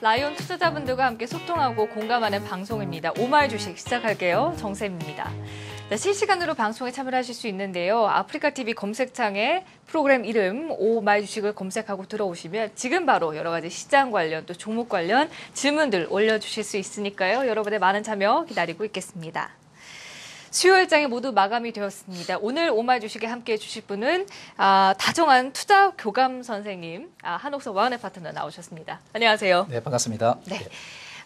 라이온 투자자분들과 함께 소통하고 공감하는 방송입니다. 오마이 주식 시작할게요. 정쌤입니다. 네, 실시간으로 방송에 참여하실 수 있는데요. 아프리카 TV 검색창에 프로그램 이름 오마이 주식을 검색하고 들어오시면 지금 바로 여러 가지 시장 관련 또 종목 관련 질문들 올려주실 수 있으니까요. 여러분의 많은 참여 기다리고 있겠습니다. 수요일 장이 모두 마감이 되었습니다. 오늘 오마이 주식에 함께 해 주실 분은 아, 다정한 투자 교감 선생님 아, 한옥서 와은의 파트너 나오셨습니다. 안녕하세요. 네, 반갑습니다. 네.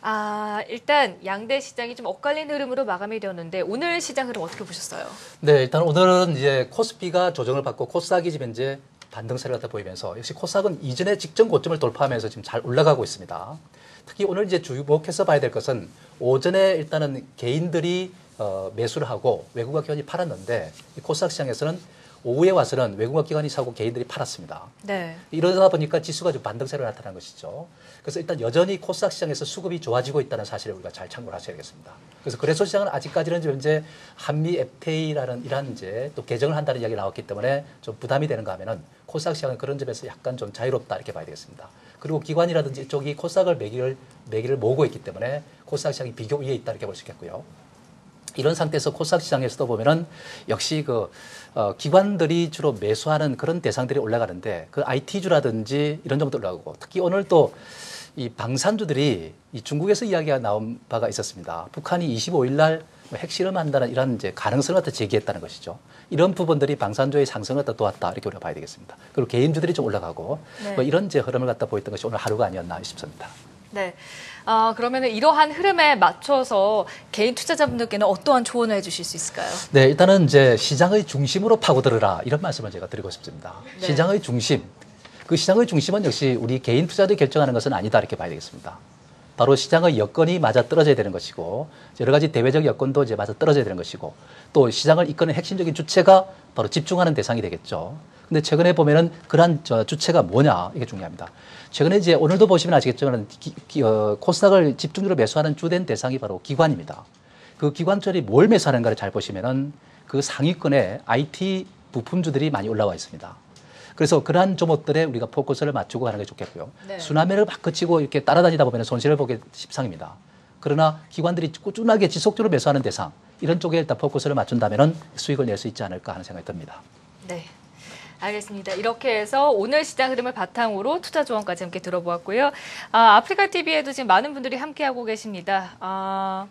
아, 일단 양대 시장이 좀 엇갈린 흐름으로 마감이 되었는데 오늘 시장 흐름 어떻게 보셨어요? 네, 일단 오늘은 이제 코스피가 조정을 받고 코스닥이 지금 이제 반등세를 갖다 보이면서 역시 코스닥은 이전에 직전 고점을 돌파하면서 지금 잘 올라가고 있습니다. 특히 오늘 이제 주목해서 봐야 될 것은 오전에 일단은 개인들이 어, 매수를 하고 외국어 기관이 팔았는데 이 코스닥 시장에서는 오후에 와서는 외국어 기관이 사고 개인들이 팔았습니다. 네. 이러다 보니까 지수가 좀 반등세로 나타난 것이죠. 그래서 일단 여전히 코스닥 시장에서 수급이 좋아지고 있다는 사실을 우리가 잘 참고를 하셔야겠습니다. 그래서 거래소 시장은 아직까지는 현재 한미 FTA라는 이러한 이제 또 개정을 한다는 이야기가 나왔기 때문에 좀 부담이 되는가 하면은 코스닥 시장은 그런 점에서 약간 좀 자유롭다 이렇게 봐야 되겠습니다. 그리고 기관이라든지 이쪽이 코스닥을 매기를 매기를 모으고 있기 때문에 코스닥 시장이 비교 위에 있다 이렇게 볼 수 있겠고요. 이런 상태에서 코스닥 시장에서도 보면은 역시 그 어, 기관들이 주로 매수하는 그런 대상들이 올라가는데 그 IT주라든지 이런 정도 올라가고 특히 오늘 또 이 방산주들이 이 중국에서 이야기가 나온 바가 있었습니다. 북한이 25일 날뭐 핵실험한다는 이런 이제 가능성을 갖다 제기했다는 것이죠. 이런 부분들이 방산주의 상승을 갖다 도왔다 이렇게 우리가 봐야 되겠습니다. 그리고 개인주들이 좀 올라가고 네. 뭐 이런 이제 흐름을 갖다 보였던 것이 오늘 하루가 아니었나 싶습니다. 네. 아, 그러면 이러한 흐름에 맞춰서 개인 투자자분들께는 어떠한 조언을 해주실 수 있을까요? 네, 일단은 이제 시장의 중심으로 파고들어라 이런 말씀을 제가 드리고 싶습니다. 네. 시장의 중심, 그 시장의 중심은 역시 우리 개인 투자들이 결정하는 것은 아니다 이렇게 봐야 되겠습니다. 바로 시장의 여건이 맞아 떨어져야 되는 것이고 여러 가지 대외적 여건도 이제 맞아 떨어져야 되는 것이고 또 시장을 이끄는 핵심적인 주체가 바로 집중하는 대상이 되겠죠. 근데 최근에 보면은 그러한 저 주체가 뭐냐 이게 중요합니다. 최근에 이제 오늘도 보시면 아시겠지만 기, 기, 어, 코스닥을 집중적으로 매수하는 주된 대상이 바로 기관입니다. 그 기관들이 뭘 매수하는가를 잘 보시면은 그 상위권에 IT 부품주들이 많이 올라와 있습니다. 그래서 그러한 종목들에 우리가 포커스를 맞추고 가는 게 좋겠고요. 네. 순환매를 바꿔치고 이렇게 따라다니다 보면 손실을 보기 십상입니다. 그러나 기관들이 꾸준하게 지속적으로 매수하는 대상 이런 쪽에 일단 포커스를 맞춘다면 수익을 낼 수 있지 않을까 하는 생각이 듭니다. 네. 알겠습니다. 이렇게 해서 오늘 시장 흐름을 바탕으로 투자 조언까지 함께 들어보았고요. 아, 아프리카 TV에도 지금 많은 분들이 함께하고 계십니다. 아,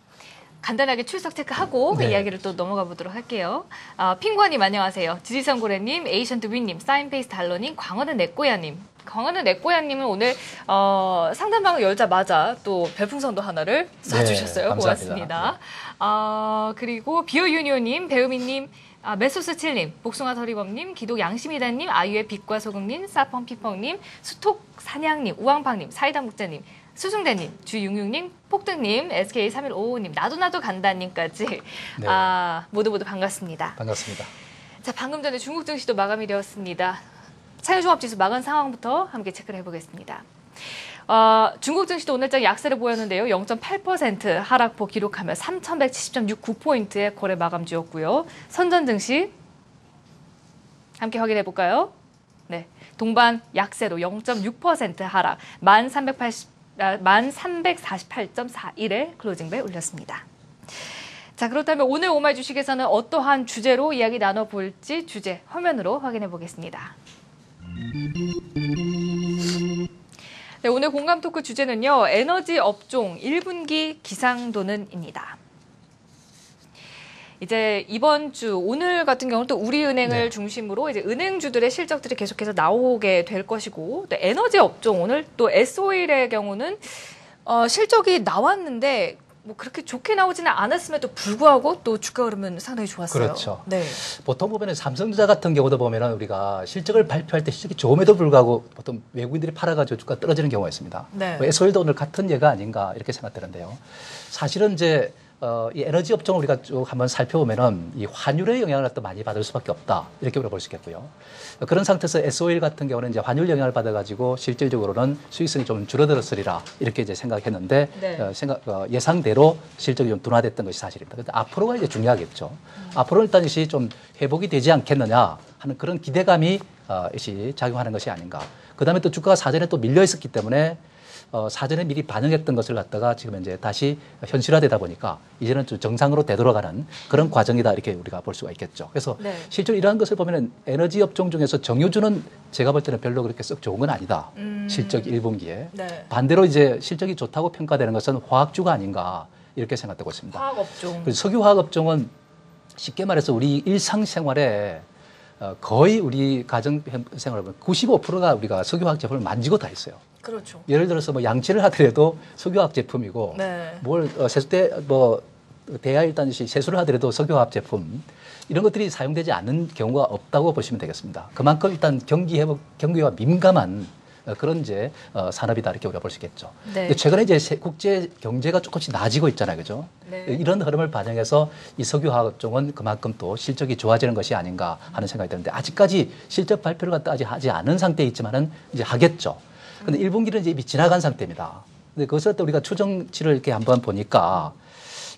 간단하게 출석 체크하고 네. 이야기를 또 넘어가 보도록 할게요. 아, 핑권님 안녕하세요. 지지선 고래님, 에이션트 윈님, 사인페이스 달러님, 광어는 내꼬야님. 광어는 내꼬야님은 오늘 어, 상담방을 열자마자 또 별풍선도 하나를 쏴주셨어요. 네. 고맙습니다. 아, 그리고 비오유니오님, 배우미님, 아, 메소스7님, 복숭아 서리범님, 기독 양심이다님, 아유의 빛과 소금님, 사펑피펑님, 수톡 사냥님, 우왕팡님, 사이다 묵자님, 수중대님, 주육육님, 폭등님, SK3155님, 나도나도 간다님까지 네. 아, 모두 모두 반갑습니다. 반갑습니다. 자, 방금 전에 중국 증시도 마감이 되었습니다. 차유종합지수 마감 상황부터 함께 체크를 해보겠습니다. 어, 중국 증시도 오늘장 약세를 보였는데요. 0.8% 하락폭 기록하며 3,170.69포인트의 거래 마감주였고요. 선전 증시 함께 확인해 볼까요? 네. 동반 약세로 0.6% 하락, 1,380, 아, 1,348.41에 클로징벨 올렸습니다. 자, 그렇다면 오늘 오마이 주식에서는 어떠한 주제로 이야기 나눠볼지 주제 화면으로 확인해 보겠습니다. 네, 오늘 공감 토크 주제는요, 에너지 업종 1분기 기상도는입니다. 이제 이번 주 오늘 같은 경우는 또 우리은행을 네. 중심으로 이제 은행주들의 실적들이 계속해서 나오게 될 것이고 또 에너지 업종 오늘 또 S-오일의 경우는 어, 실적이 나왔는데 뭐 그렇게 좋게 나오지는 않았음에도 불구하고 또 주가 흐름은 상당히 좋았어요. 그렇죠. 네. 보통 보면 삼성전자 같은 경우도 보면은 우리가 실적을 발표할 때 실적이 좋음에도 불구하고 보통 외국인들이 팔아가지고 주가 떨어지는 경우가 있습니다. 네. 뭐 에소일도 오늘 같은 예가 아닌가 이렇게 생각되는데요. 사실은 이제 어, 이 에너지 업종을 우리가 쭉 한번 살펴보면은 이 환율의 영향을 또 많이 받을 수밖에 없다. 이렇게 우리가 볼 수 있겠고요. 어, 그런 상태에서 SO일 같은 경우는 이제 환율 영향을 받아가지고 실질적으로는 수익성이 좀 줄어들었으리라 이렇게 이제 생각했는데 네. 어, 생각, 어, 예상대로 실적이 좀 둔화됐던 것이 사실입니다. 근데 앞으로가 이제 중요하겠죠. 앞으로 일단 이것이 좀 회복이 되지 않겠느냐 하는 그런 기대감이 어, 이것이 작용하는 것이 아닌가. 그 다음에 또 주가가 사전에 또 밀려 있었기 때문에 어, 사전에 미리 반영했던 것을 갖다가 지금 이제 다시 현실화되다 보니까 이제는 좀 정상으로 되돌아가는 그런 과정이다 이렇게 우리가 볼 수가 있겠죠. 그래서 네. 실제로 이러한 것을 보면은 에너지 업종 중에서 정유주는 제가 볼 때는 별로 그렇게 썩 좋은 건 아니다. 음. 실적 1분기에. 네. 반대로 이제 실적이 좋다고 평가되는 것은 화학주가 아닌가 이렇게 생각되고 있습니다. 화학업종. 석유화학업종은 쉽게 말해서 우리 일상생활에 어, 거의 우리 가정 생활을 보면 95%가 우리가 석유화학 제품을 만지고 다 있어요. 그렇죠. 예를 들어서 뭐 양치를 하더라도 석유화학 제품이고 네. 뭘 어, 세수대 뭐 대야 일단 세수를 하더라도 석유화학 제품 이런 것들이 사용되지 않는 경우가 없다고 보시면 되겠습니다. 그만큼 일단 경기 회복 경기와 민감한 어, 그런 이제 어, 산업이다 이렇게 우리가 볼 수 있겠죠. 네. 최근에 이제 세- 국제 경제가 조금씩 나아지고 있잖아요, 그죠? 네. 이런 흐름을 반영해서 이 석유화학종은 그만큼 또 실적이 좋아지는 것이 아닌가 하는 생각이 드는데 아직까지 실적 발표를 갖다 아직 하지 않은 상태에 있지만은 이제 하겠죠. 근데 음. 1분기는 이제 이미 지나간 상태입니다. 근데 그것을 또 우리가 추정치를 이렇게 한번 보니까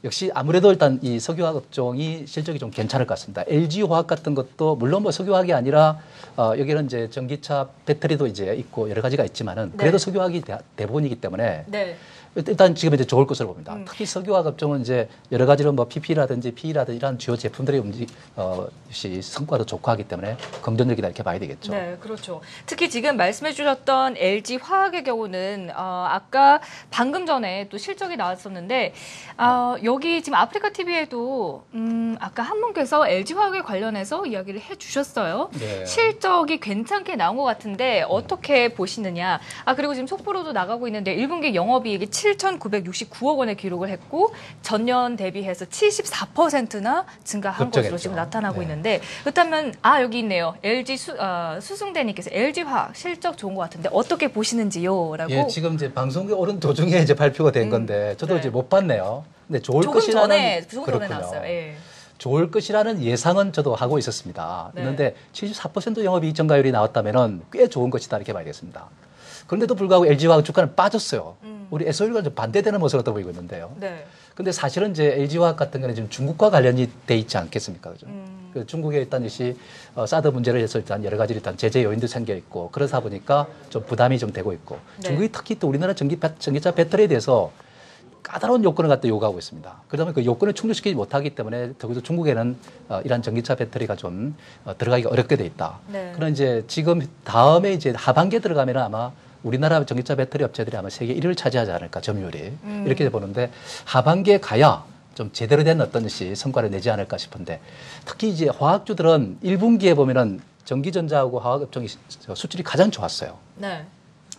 역시 아무래도 일단 이 석유화학 업종이 실적이 좀 괜찮을 것 같습니다. LG 화학 같은 것도 물론 뭐 석유화학이 아니라 어 여기는 이제 전기차 배터리도 이제 있고 여러 가지가 있지만은 그래도 네. 석유화학이 대- 대부분이기 때문에 네. 일단 지금 이제 좋을 것으로 봅니다. 음. 특히 석유화학 업종은 이제 여러 가지로 뭐 PP라든지 PE라든지 이런 주요 제품들의 움직 어, 시 성과도 좋고 하기 때문에 긍정적이다 이렇게 봐야 되겠죠. 네, 그렇죠. 특히 지금 말씀해 주셨던 LG 화학의 경우는 어, 아까 방금 전에 또 실적이 나왔었는데 어, 여기 지금 아프리카 TV에도 음, 아까 한 분께서 LG 화학에 관련해서 이야기를 해 주셨어요. 네. 실적이 괜찮게 나온 것 같은데 어떻게 보시느냐. 아 그리고 지금 속보로도 나가고 있는데 1분기 영업이익이 7,969억 원의 기록을 했고 전년 대비해서 74%나 증가한 것으로 급증했죠. 지금 나타나고 네. 있는데 그렇다면 아 여기 있네요. LG 수, 어, 수승대님께서 LG 화학 실적 좋은 것 같은데 어떻게 보시는지요?라고. 예, 지금 이제 방송에 오른 도중에 이제 발표가 된 음, 건데 저도 네. 이제 못 봤네요. 근데 좋을 조금 것이라는 전에 조금 전에 그렇군요. 나왔어요. 예. 좋을 것이라는 예상은 저도 하고 있었습니다. 네. 그런데 74% 영업이익 증가율이 나왔다면은 꽤 좋은 것이다 이렇게 봐야겠습니다. 그런데도 불구하고 LG화학 주가는 빠졌어요. 음. 우리 SO일과 좀 반대되는 모습을 보이고 있는데요. 네. 근데 사실은 이제 LG화학 같은 경우는 지금 중국과 관련이 돼 있지 않겠습니까? 그죠? 음. 그 중국에 일단 이시 어, 사드 문제를 해서 일단 여러 가지 일단 제재 요인도 생겨 있고 그러다 보니까 좀 부담이 좀 되고 있고 네. 중국이 특히 또 우리나라 전기 배- 전기차 배터리에 대해서 까다로운 요건을 갖다 요구하고 있습니다. 그러다 그 요건을 충족시키지 못하기 때문에 적어도 중국에는 어, 이러한 전기차 배터리가 좀 어, 들어가기가 어렵게 돼 있다. 네. 그런 이제 지금 다음에 이제 하반기에 들어가면 아마 우리나라 전기차 배터리 업체들이 아마 세계 1위를 차지하지 않을까 점유율이 음. 이렇게 보는데 하반기에 가야 좀 제대로 된 어떤 것이 성과를 내지 않을까 싶은데 특히 이제 화학주들은 1분기에 보면은 전기전자하고 화학업종이 수출이 가장 좋았어요. 네.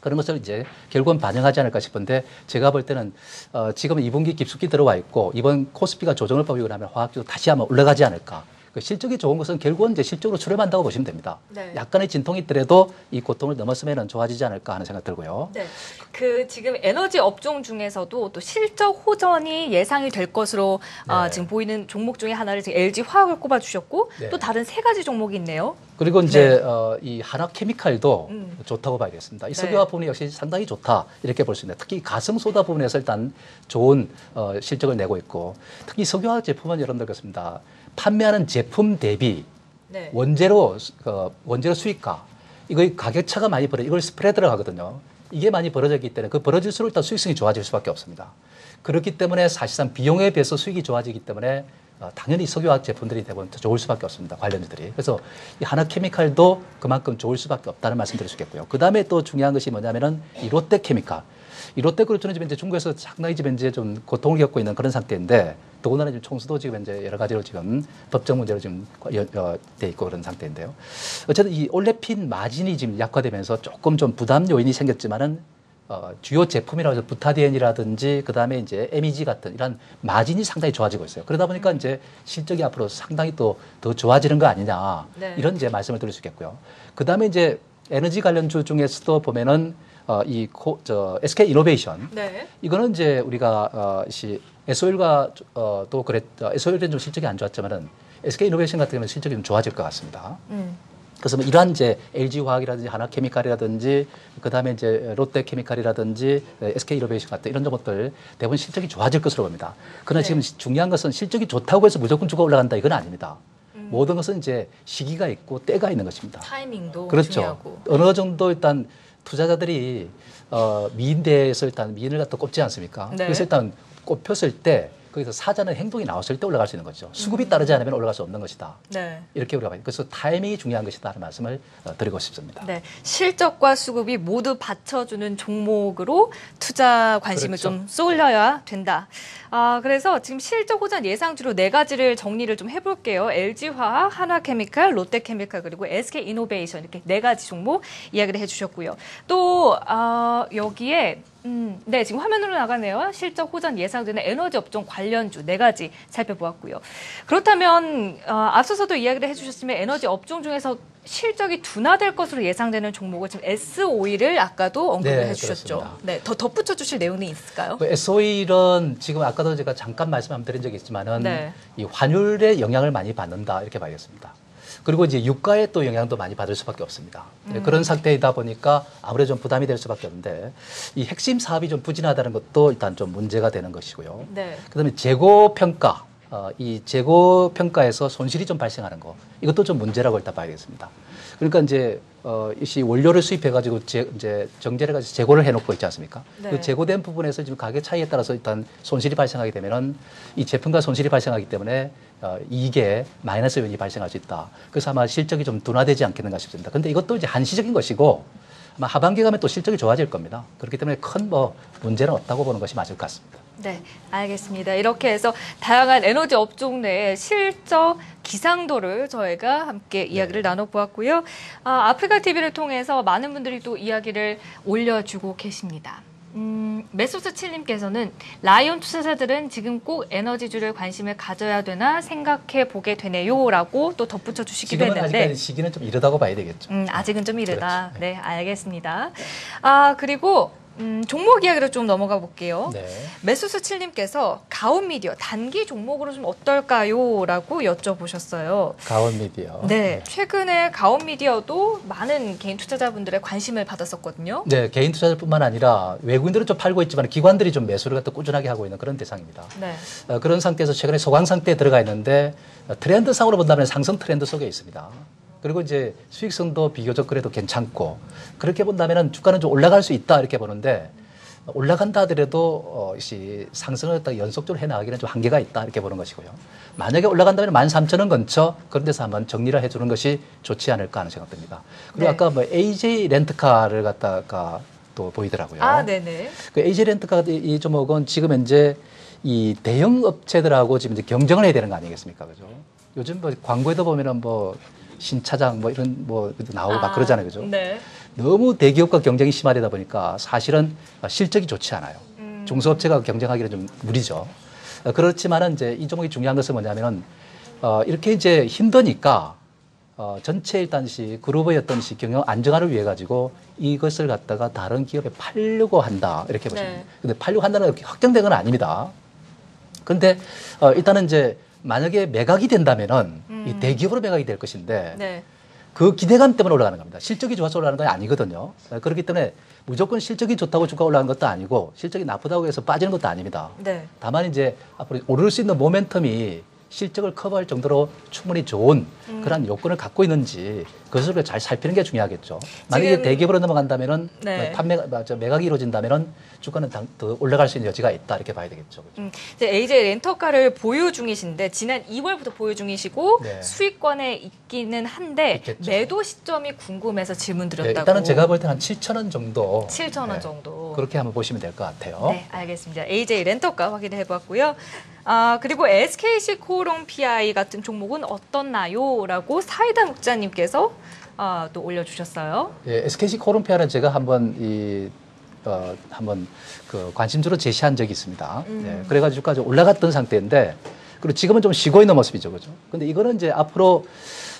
그런 것을 이제 결국은 반영하지 않을까 싶은데 제가 볼 때는 어, 지금 2분기 깊숙이 들어와 있고 이번 코스피가 조정을 보이고 나면 화학주도 다시 한번 올라가지 않을까. 그 실적이 좋은 것은 결국은 이제 실적으로 수렴한다고 보시면 됩니다. 네. 약간의 진통이 있더라도 이 고통을 넘었으면 좋아지지 않을까 하는 생각 들고요. 네. 그 지금 에너지 업종 중에서도 또 실적 호전이 예상이 될 것으로 아, 네. 지금 보이는 종목 중에 하나를 지금 LG 화학을 꼽아 주셨고 네. 또 다른 세 가지 종목이 있네요. 그리고 이제 어, 이 하나 케미칼도 음. 좋다고 봐야겠습니다. 이 네. 석유화 부분이 역시 상당히 좋다 이렇게 볼 수 있는데 특히 가성소다 부분에서 일단 좋은 어, 실적을 내고 있고 특히 석유화 제품은 여러분들 그렇습니다. 판매하는 제품 대비 네. 원재료 수- 어, 원재료 수익가 이거 가격 차가 많이 벌어 이걸 스프레드라고 하거든요. 이게 많이 벌어졌기 때문에 그 벌어질수록 일단 수익성이 좋아질 수밖에 없습니다. 그렇기 때문에 사실상 비용에 비해서 수익이 좋아지기 때문에 어, 당연히 석유화학 제품들이 대부분 더 좋을 수밖에 없습니다. 관련주들이. 그래서 이 하나케미칼도 그만큼 좋을 수밖에 없다는 말씀드릴 수 있겠고요. 그 다음에 또 중요한 것이 뭐냐면은 이 롯데케미칼. 이 롯데그룹주는 지금 이제 중국에서 상당히 지금 이제 좀 고통을 겪고 있는 그런 상태인데 더군다나 지금 총수도 지금 이제 여러 가지로 지금 법적 문제로 지금 여- 어, 돼 있고 그런 상태인데요. 어쨌든 이 올레핀 마진이 지금 약화되면서 조금 좀 부담 요인이 생겼지만은 어, 주요 제품이라고 해서 부타디엔이라든지 그 다음에 이제 MEG 같은 이런 마진이 상당히 좋아지고 있어요. 그러다 보니까 이제 실적이 앞으로 상당히 또 더 좋아지는 거 아니냐 네. 이런 이제 말씀을 드릴 수 있겠고요. 그 다음에 이제 에너지 관련주 중에서도 보면은 어, 이 코, 저 SK 이노베이션 네. 이거는 이제 우리가 어, 시 SO일과 어, 또 그랬 어, SO일은 좀 실적이 안 좋았지만은 SK 이노베이션 같은 경우는 실적이 좀 좋아질 것 같습니다. 음. 그래서 뭐 이러한 이제 LG 화학이라든지 하나케미칼이라든지 그다음에 이제 롯데케미칼이라든지 SK 이노베이션 같은 이런 것들 대부분 실적이 좋아질 것으로 봅니다. 그러나 네. 지금 중요한 것은 실적이 좋다고 해서 무조건 주가 올라간다 이건 아닙니다. 음. 모든 것은 이제 시기가 있고 때가 있는 것입니다. 타이밍도 그렇죠. 중요하고. 어느 정도 일단 투자자들이 어, 미인대에서 일단 미인을 갖다 꼽지 않습니까? 네. 그래서 일단 꼽혔을 때 거기서 사자는 행동이 나왔을 때 올라갈 수 있는 거죠. 수급이 따르지 않으면 올라갈 수 없는 것이다. 네. 이렇게 우리가 봐요. 그래서 타이밍이 중요한 것이다 하는 말씀을 어, 드리고 싶습니다. 네, 실적과 수급이 모두 받쳐주는 종목으로 투자 관심을 그렇죠. 좀 쏠려야 된다. 아, 그래서 지금 실적 호전 예상 주로 네 가지를 정리를 좀 해볼게요. LG화학, 하나케미칼, 롯데케미칼 그리고 SK이노베이션 이렇게 네 가지 종목 이야기를 해주셨고요. 또 아, 여기에 음, 네, 지금 화면으로 나가네요. 실적 호전 예상되는 에너지 업종 관련주 네 가지 살펴보았고요. 그렇다면 어, 앞서서도 이야기를 해주셨으면 에너지 업종 중에서 실적이 둔화될 것으로 예상되는 종목을 지금 S5일을 아까도 언급을 네, 해주셨죠. 그렇습니다. 네, 더 덧붙여 주실 내용이 있을까요? 그 SO일은 지금 아까도 제가 잠깐 말씀 드린 적이 있지만은 네. 이 환율의 영향을 많이 받는다 이렇게 봐야겠습니다. 그리고 이제 유가의 또 영향도 많이 받을 수밖에 없습니다. 네, 음. 그런 상태이다 보니까 아무래도 좀 부담이 될 수밖에 없는데 이 핵심 사업이 좀 부진하다는 것도 일단 좀 문제가 되는 것이고요. 네. 그다음에 재고 평가, 어, 이 재고 평가에서 손실이 좀 발생하는 거 이것도 좀 문제라고 일단 봐야겠습니다. 그러니까 이제 어, 이 원료를 수입해가지고 제, 이제 정제를 가지고 재고를 해놓고 있지 않습니까? 네. 그 재고된 부분에서 지금 가격 차이에 따라서 일단 손실이 발생하게 되면은 이 제품과 손실이 발생하기 때문에 어, 이게 마이너스 요인이 발생할 수 있다. 그래서 아마 실적이 좀 둔화되지 않겠는가 싶습니다. 근데 이것도 이제 한시적인 것이고 아마 하반기 가면 또 실적이 좋아질 겁니다. 그렇기 때문에 큰 뭐 문제는 없다고 보는 것이 맞을 것 같습니다. 네, 알겠습니다. 이렇게 해서 다양한 에너지 업종 내의 실적 기상도를 저희가 함께 네. 이야기를 나눠보았고요. 아, 아프리카 TV를 통해서 많은 분들이 또 이야기를 올려주고 계십니다. 음, 메소스 7님께서는 라이온 투자자들은 지금 꼭 에너지주를 관심을 가져야 되나 생각해 보게 되네요라고 또 덧붙여 주시기도 했는데 아직까지 시기는 좀 이르다고 봐야 되겠죠. 음, 아직은 좀 이르다. 그렇죠. 네, 알겠습니다. 아, 그리고 음, 종목 이야기로 좀 넘어가 볼게요. 네. 메수스 7님께서 가온 미디어 단기 종목으로 좀 어떨까요? 라고 여쭤보셨어요. 가온 미디어. 네, 최근에 가온 미디어도 많은 개인 투자자분들의 관심을 받았었거든요. 네, 개인 투자자뿐만 아니라 외국인들은 좀 팔고 있지만 기관들이 좀 매수를 갖다 꾸준하게 하고 있는 그런 대상입니다. 네. 어, 그런 상태에서 최근에 소강 상태에 들어가 있는데 어, 트렌드상으로 본다면 상승 트렌드 속에 있습니다. 그리고 이제 수익성도 비교적 그래도 괜찮고 그렇게 본다면은 주가는 좀 올라갈 수 있다 이렇게 보는데 어, 올라간다 하더라도 어, 이 상승을 딱 연속적으로 해 나가기는 좀 한계가 있다 이렇게 보는 것이고요. 만약에 올라간다면 13,000원 근처 그런 데서 한번 정리를 해주는 것이 좋지 않을까 하는 생각됩니다. 그리고 네. 아까 뭐 AJ 렌트카를 갖다가 또 보이더라고요. 아, 네네. 그 AJ 렌트카 이- 이 종목은 지금 현재 이 대형 업체들하고 지금 이제 경쟁을 해야 되는 거 아니겠습니까? 그죠? 요즘 뭐 광고에도 보면은 뭐 신차장 뭐 이런 뭐 나오고 막 그러잖아요. 그죠? 네. 너무 대기업과 경쟁이 심화되다 보니까 사실은 실적이 좋지 않아요. 음. 중소업체가 경쟁하기는 좀 무리죠. 어, 그렇지만은 이제 이 종목이 중요한 것은 뭐냐면은 어, 이렇게 이제 힘드니까 어, 전체 일단 시 그룹의 어떤 시 경영 안정화를 위해 가지고 이것을 갖다가 다른 기업에 팔려고 한다 이렇게 보시면 네. 근데 팔려고 한다는 게 확정된 건 아닙니다. 근데 어, 일단은 이제 만약에 매각이 된다면은 이 음. 대기업으로 매각이 될 것인데 네. 그 기대감 때문에 올라가는 겁니다. 실적이 좋아서 올라가는 건 아니거든요. 어, 그렇기 때문에 무조건 실적이 좋다고 주가 올라가는 것도 아니고 실적이 나쁘다고 해서 빠지는 것도 아닙니다. 네. 다만 이제 앞으로 오를 수 있는 모멘텀이 실적을 커버할 정도로 충분히 좋은 음. 그런 요건을 갖고 있는지 그것을 잘 살피는 게 중요하겠죠. 만약에 대기업으로 넘어간다면은 네. 판매 저 매각이 이루어진다면은 주가는 당- 더 올라갈 수 있는 여지가 있다 이렇게 봐야 되겠죠. 그죠? 음, 이제 AJ 렌터카를 보유 중이신데 지난 2월부터 보유 중이시고 네. 수익권에 있기는 한데 있겠죠. 매도 시점이 궁금해서 질문 네, 드렸다고. 일단은 제가 볼 때는 한 7천 원 정도 7천 원 네, 정도. 그렇게 한번 보시면 될 것 같아요. 네, 알겠습니다. AJ 렌터카 확인해 봤고요. 아, 그리고 SKC 코롱 PI 같은 종목은 어떻나요?라고 사이다 목자님께서 아, 또 올려주셨어요. 예, SKC 코롬피아는 제가 한번 이 어, 한번 그 관심주로 제시한 적이 있습니다. 음. 예, 그래가지고 까지 올라갔던 상태인데 그리고 지금은 좀 쉬고 있는 모습이죠, 그죠? 근데 이거는 이제 앞으로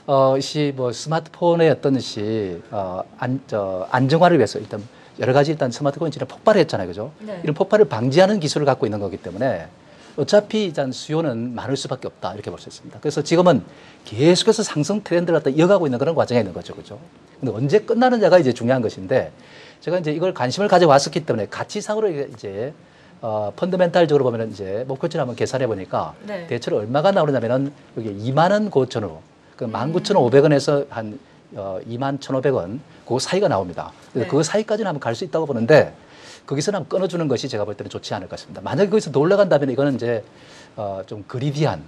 어, 시뭐 스마트폰의 어떤 시 어, 안, 저, 안정화를 위해서 일단 여러 가지 일단 스마트코인 지금 폭발했잖아요. 그죠? 네. 이런 폭발을 방지하는 기술을 갖고 있는 거기 때문에 어차피 일단 수요는 많을 수밖에 없다 이렇게 볼 수 있습니다. 그래서 지금은 계속해서 상승 트렌드를 갖다 이어가고 있는 그런 과정에 있는 거죠. 그죠? 근데 언제 끝나느냐가 이제 중요한 것인데 제가 이제 이걸 관심을 가져왔었기 때문에 가치상으로 이제 어, 펀더멘탈적으로 보면은 이제 목표치를 한번 계산해 보니까 네. 대체로 얼마가 나오냐면은 여기 2만 원 고천으로 그 19,500원에서 한 어, 2만 1,500원 그 사이가 나옵니다. 그래서 네. 그 사이까지는 한번 갈 수 있다고 보는데 거기서는 한번 끊어주는 것이 제가 볼 때는 좋지 않을 것 같습니다. 만약에 거기서 더 올라간다면 이거는 이제 어, 좀 그리디한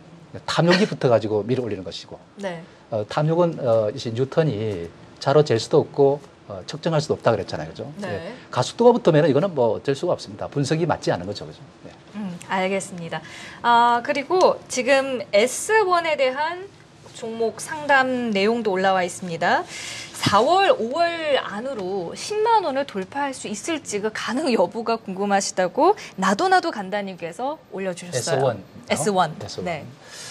탐욕이 붙어가지고 밀어 올리는 것이고 네. 어, 탐욕은 어, 이제 뉴턴이 자로 잴 수도 없고 어, 측정할 수도 없다 그랬잖아요, 그죠? 네. 예. 가속도가 붙으면 이거는 뭐 어쩔 수가 없습니다. 분석이 맞지 않은 거죠, 그죠? 예. 음, 알겠습니다. 아, 그리고 지금 S1에 대한 종목 상담 내용도 올라와 있습니다. 4월, 5월 안으로 10만 원을 돌파할 수 있을지 그 가능 여부가 궁금하시다고 나도 나도 간다님께서 올려주셨어요. S1. S1. S1. 네.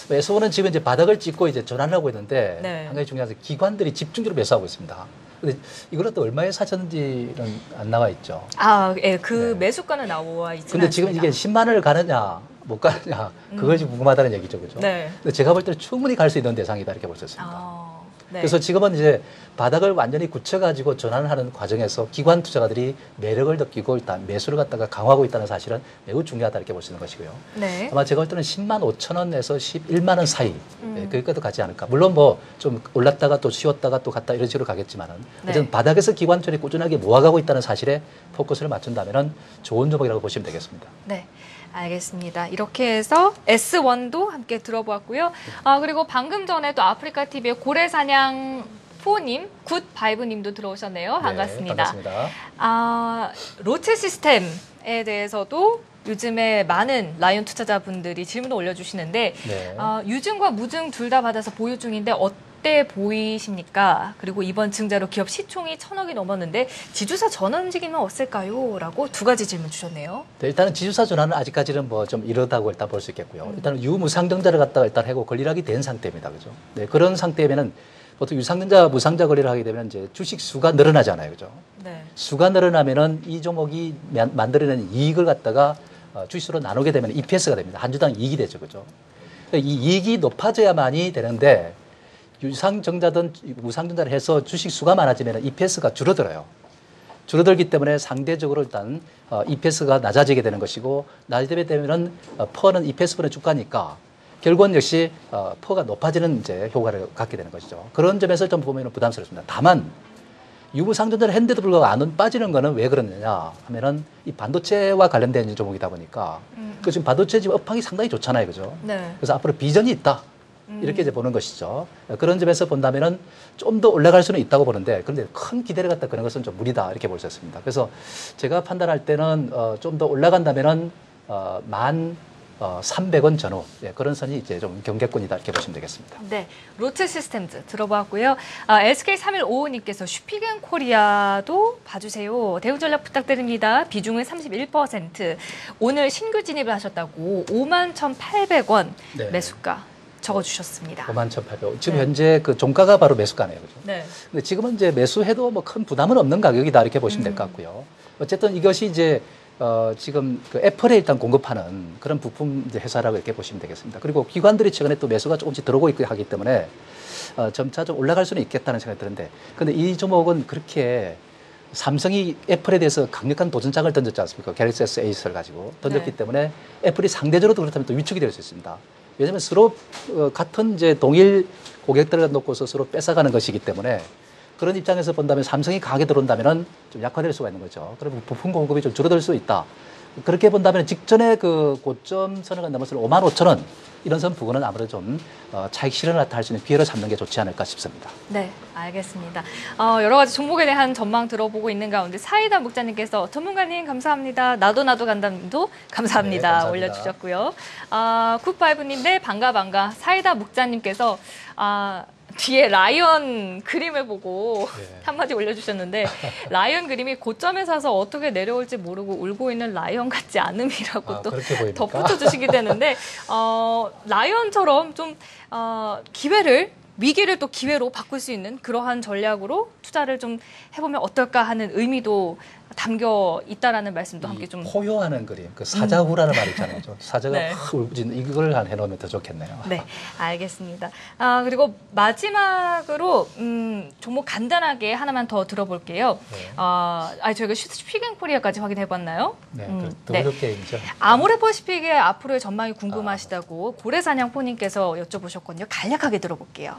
S1은 지금 이제 바닥을 찍고 이제 전환하고 있는데 네. 한 가지 중요한 게 기관들이 집중적으로 매수하고 있습니다. 근데 이걸 또 얼마에 사셨는지는 안 나와 있죠. 아, 예, 그 네. 매수가는 나와 있지 근데 지금 이게 10만 원을 가느냐 못 가느냐 그것이 궁금하다는 얘기죠, 그죠? 음. 네. 근데 제가 볼 때는 충분히 갈 수 있는 대상이다 이렇게 볼 수 있습니다. 아, 네. 그래서 지금은 이제 바닥을 완전히 굳혀가지고 전환하는 과정에서 기관 투자가들이 매력을 느끼고 일단 매수를 갖다가 강화하고 있다는 사실은 매우 중요하다 이렇게 있는 것이고요. 네. 아마 제가 볼 때는 10만 5천 원에서 11만 원 사이 음. 예, 거기까지 가지 않을까. 물론 뭐 좀 올랐다가 또 쉬었다가 또 갔다 이런 식으로 가겠지만은 네. 어쨌든 바닥에서 기관들이 꾸준하게 모아가고 있다는 사실에 포커스를 맞춘다면은 좋은 종목이라고 보시면 되겠습니다. 네. 알겠습니다. 이렇게 해서 S1도 함께 들어보았고요. 아, 그리고 방금 전에 또 아프리카 TV의 고래 사냥 포님, 굿바이브님도 들어오셨네요. 반갑습니다. 네, 반갑습니다. 아, 로체 시스템에 대해서도 요즘에 많은 라이온 투자자분들이 질문을 올려주시는데 네. 아, 유증과 무증 둘 다 받아서 보유 중인데 어때 보이십니까? 그리고 이번 증자로 기업 시총이 천억이 넘었는데 지주사 전환 움직임은 없을까요? 라고 두 가지 질문 주셨네요. 네, 일단은 지주사 전환은 아직까지는 뭐 좀 이르다고 일단 볼 수 있겠고요. 음. 일단은 유무상증자를 갖다가 일단 하고 권리락이 된 상태입니다. 그죠? 네, 그런 상태면은 보통 유상증자, 무상자 권리를 하게 되면 이제 주식 수가 늘어나잖아요. 그죠? 네. 수가 늘어나면은 이 종목이 만- 만들어내는 이익을 갖다가 어, 주식으로 나누게 되면 EPS가 됩니다. 한 주당 이익이 되죠. 그죠? 그러니까 이 이익이 높아져야만이 되는데 유상증자든 무상증자를 해서 주식 수가 많아지면 EPS가 줄어들어요. 줄어들기 때문에 상대적으로 일단 어, EPS가 낮아지게 되는 것이고 낮아지게 되면은 어, 퍼는 EPS분의 주가니까 결국은 역시 어, 퍼가 높아지는 이제 효과를 갖게 되는 것이죠. 그런 점에서 좀 보면 부담스럽습니다. 다만 유무상전자를 했는데도 불구하고 안 빠지는 거는 왜 그러느냐 하면은 이 반도체와 관련된 종목이다 보니까 음. 그 지금 반도체 지금 업황이 상당히 좋잖아요, 그죠? 네. 그래서 앞으로 비전이 있다. 음. 이렇게 이제 보는 것이죠. 그런 점에서 본다면은 좀 더 올라갈 수는 있다고 보는데 그런데 큰 기대를 갖다 그런 것은 좀 무리다 이렇게 볼 수 있습니다. 그래서 제가 판단할 때는 어, 좀 더 올라간다면은 어, 만 어, 300원 전후 예, 그런 선이 이제 좀 경계권이다 이렇게 보시면 되겠습니다. 네, 로체 시스템즈 들어봤고요. 아, SK3155님께서 슈피겐 코리아도 봐주세요. 대우 전략 부탁드립니다. 비중은 31%. 오늘 신규 진입을 하셨다고 5만 1,800원 네. 매수가 적어주셨습니다. 5만 1,800원. 지금 네. 현재 그 종가가 바로 매수가네요. 그죠? 네, 근데 지금은 이제 매수해도 뭐 큰 부담은 없는 가격이다 이렇게 보시면 될것 같고요. 어쨌든 이것이 이제 어 지금 그 애플에 일단 공급하는 그런 부품 이제 회사라고 이렇게 보시면 되겠습니다. 그리고 기관들이 최근에 또 매수가 조금씩 들어오고 있고 하기 때문에 어 점차 좀 올라갈 수는 있겠다는 생각이 드는데 근데 이 종목은 그렇게 삼성이 애플에 대해서 강력한 도전장을 던졌지 않습니까? 갤럭시 S8을 가지고 던졌기 네. 때문에 애플이 상대적으로 그렇다면 또 위축이 될 수 있습니다. 왜냐하면 서로 어, 같은 이제 동일 고객들을 놓고서 서로 뺏어가는 것이기 때문에 그런 입장에서 본다면 삼성이 강하게 들어온다면은 좀 약화될 수가 있는 거죠. 그러면 부품 공급이 좀 줄어들 수 있다. 그렇게 본다면 직전에 그 고점 선을 넘어서 5만 5천 원 이런 선 부근은 아무래도 좀 어, 차익 실현을 나타날 수 있는 기회를 잡는 게 좋지 않을까 싶습니다. 네, 알겠습니다. 어, 여러 가지 종목에 대한 전망 들어보고 있는 가운데 사이다 목자님께서 전문가님 감사합니다. 나도 나도 간담도 감사합니다. 네, 감사합니다. 올려주셨고요. 아, 굿바이브님, 네, 반가, 반가. 사이다 목자님께서 아, 뒤에 라이언 그림을 보고 네. 한마디 올려주셨는데 라이언 그림이 고점에 사서 어떻게 내려올지 모르고 울고 있는 라이언 같지 않음이라고 아, 또? 덧붙여 주시게 되는데 어, 라이언처럼 좀 어, 기회를 위기를 또 기회로 바꿀 수 있는 그러한 전략으로 투자를 좀 해보면 어떨까 하는 의미도 담겨 있다라는 말씀도 함께 이좀 포효하는 그림, 그 사자후라는 말이 있잖아요. 좀 사자가 네. 확 울부짖는 이걸 한 해놓으면 더 좋겠네요. 네, 알겠습니다. 아, 그리고 마지막으로, 음, 종목 간단하게 하나만 더 들어볼게요. 네. 아, 아 저희가 슈피겐 코리아까지 확인해봤나요? 네, 음, 그 네. 더블유게임즈. 아모레퍼시픽의 앞으로의 전망이 궁금하시다고 고래사냥포님께서 여쭤보셨거든요. 간략하게 들어볼게요.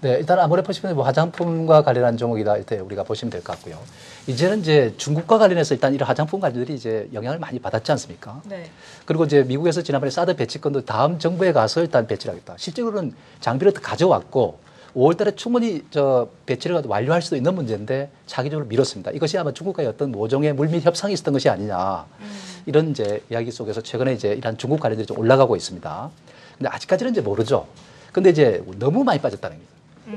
네, 일단 아모레 퍼시픽은 뭐 화장품과 관련한 종목이다 이렇게 우리가 보시면 될 것 같고요. 이제는 이제 중국과 관련해서 일단 이런 화장품 관련들이 이제 영향을 많이 받았지 않습니까? 네. 그리고 이제 미국에서 지난번에 사드 배치건도 다음 정부에 가서 일단 배치를 하겠다. 실제로는 장비를 다 가져왔고 5월 달에 충분히 저 배치를 완료할 수도 있는 문제인데 차기적으로 미뤘습니다. 이것이 아마 중국과의 어떤 모종의 물밑 협상이 있었던 것이 아니냐. 이런 이제 이야기 속에서 최근에 이제 이런 중국 관련들이 좀 올라가고 있습니다. 근데 아직까지는 이제 모르죠. 근데 이제 너무 많이 빠졌다는 거죠.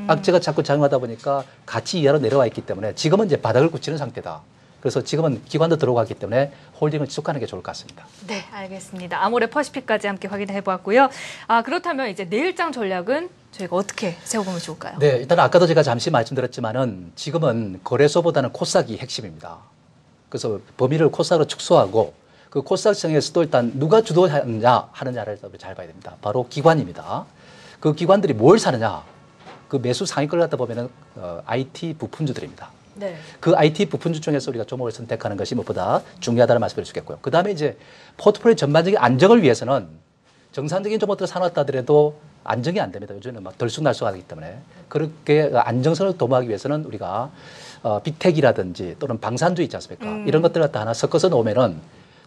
악재가 자꾸 작용하다 보니까 같이 이하로 내려와 있기 때문에 지금은 이제 바닥을 굳히는 상태다. 그래서 지금은 기관도 들어가기 때문에 홀딩을 지속하는 게 좋을 것 같습니다. 네, 알겠습니다. 아모레 퍼시픽까지 함께 확인해 보았고요. 아, 그렇다면 이제 내일장 전략은 저희가 어떻게 세워보면 좋을까요? 네, 일단 아까도 제가 잠시 말씀드렸지만은 지금은 거래소보다는 코스닥이 핵심입니다. 그래서 범위를 코스닥으로 축소하고 그 코스닥청에서도 일단 누가 주도하느냐 하느냐를 잘 봐야 됩니다. 바로 기관입니다. 그 기관들이 뭘 사느냐 그 매수 상위권을 갖다 보면은 어, IT 부품주들입니다. 네. 그 IT 부품주 중에서 우리가 종목을 선택하는 것이 무엇보다 중요하다는 말씀을 드리겠고요. 그 다음에 이제 포트폴리오 전반적인 안정을 위해서는 정상적인 종목들을 사놓았다 하더라도 안정이 안 됩니다. 요즘에는 막 들쑥날쑥하기 때문에 그렇게 안정성을 도모하기 위해서는 우리가 어, 빅텍이라든지 또는 방산주 있지 않습니까? 음. 이런 것들 갖다 하나 섞어서 놓으면은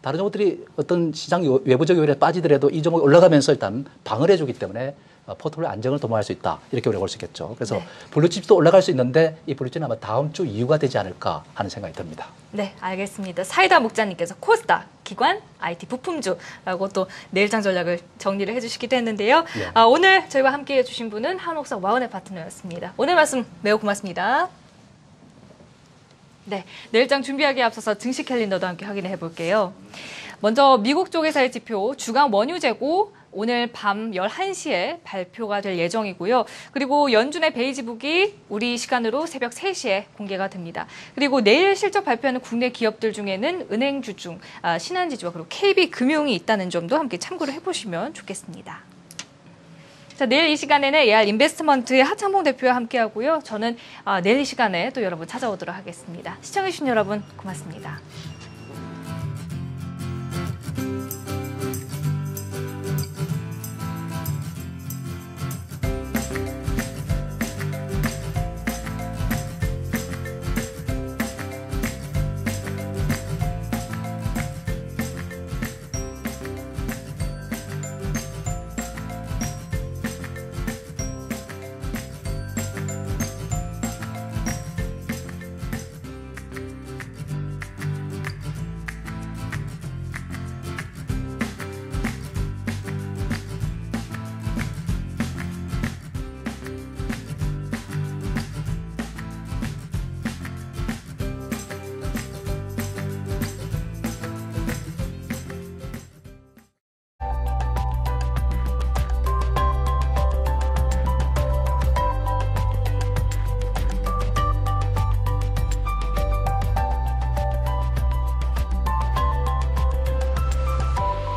다른 종목들이 어떤 시장 요- 외부적 요인에 빠지더라도 이 종목이 올라가면서 일단 방을 해주기 때문에 어, 포트폴리오 안정을 도모할 수 있다 이렇게 우리가 볼 수 있겠죠. 그래서 네. 블루칩도 올라갈 수 있는데 이 블루칩은 아마 다음 주 이유가 되지 않을까 하는 생각이 듭니다. 네, 알겠습니다. 사이다 목자님께서 코스닥, 기관, IT 부품주라고 또 내일장 전략을 정리를 해주시기도 했는데요. 예. 아, 오늘 저희와 함께 해 주신 분은 한옥석 와운의 파트너였습니다. 오늘 말씀 매우 고맙습니다. 네, 내일장 준비하기에 앞서서 증시 캘린더도 함께 확인해 볼게요. 먼저 미국 쪽에서의 지표 주간 원유 재고 오늘 밤 11시에 발표가 될 예정이고요. 그리고 연준의 베이지북이 우리 시간으로 새벽 3시에 공개가 됩니다. 그리고 내일 실적 발표하는 국내 기업들 중에는 은행주 중 아, 신한지주와 그리고 KB금융이 있다는 점도 함께 참고를 해보시면 좋겠습니다. 자, 내일 이 시간에는 AR 인베스트먼트의 하창봉 대표와 함께 하고요. 저는 아, 내일 이 시간에 또 여러분 찾아오도록 하겠습니다. 시청해주신 여러분 고맙습니다.